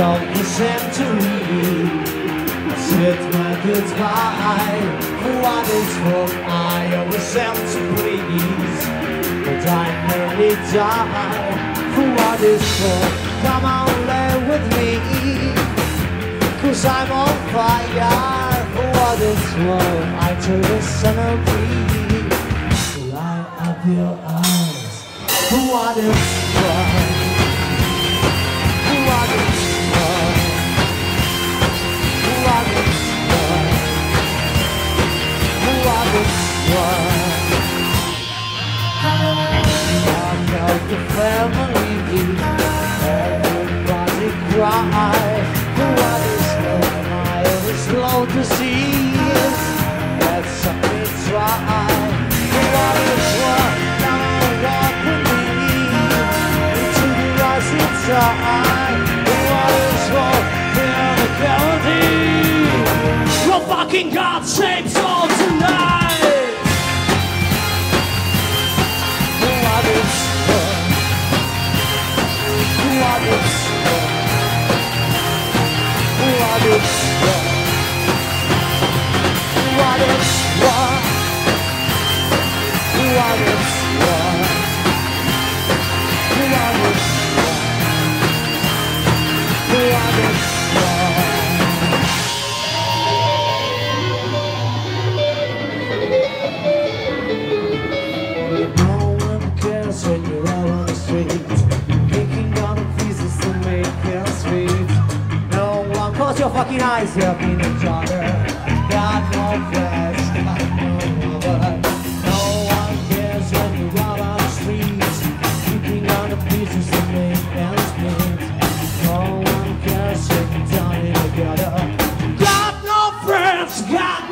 to leave. I said my goodbye. For what wrong, I always am to please. But I nearly die. For what is wrong, come on, lay with me. Cause I'm on fire. For what wrong, I turn the centipede. Light up your eyes. For what is the family. Everybody cry. For what is wrong? I always slow to see. That's something try. What is? Come on, walk with me into the rising tide. What is wrong? Feel the gravity. Your fucking God saves all For your fucking eyes helping each other. Got no friends, got no lover. No one cares when you're out on the streets, picking on the pieces to make ends meet. No one cares if you're down together. Got no friends, got